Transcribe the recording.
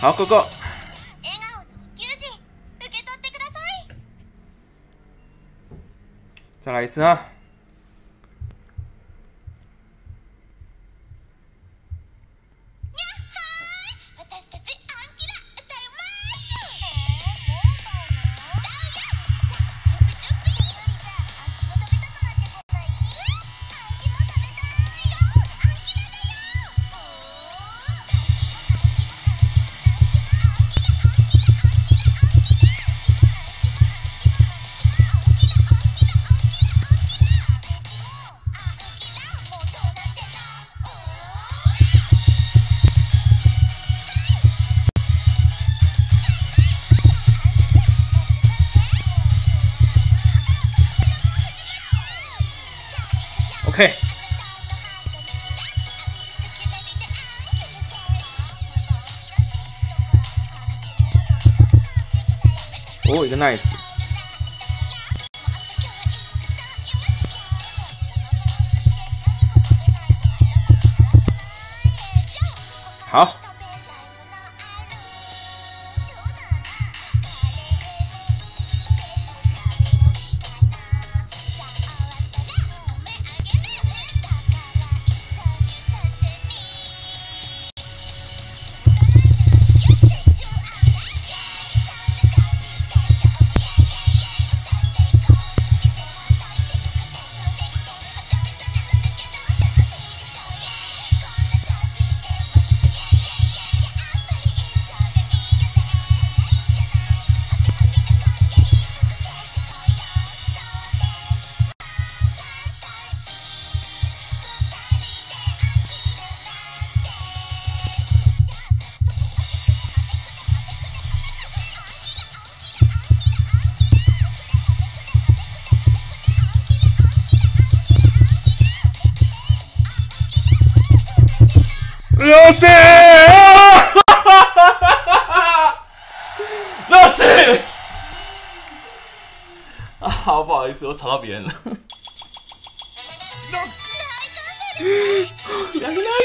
好，Go Go。再来一次啊！OK，哦，一个 nice，好。老师，老师，啊，好不好意思，我吵到别人了。老师，两个人。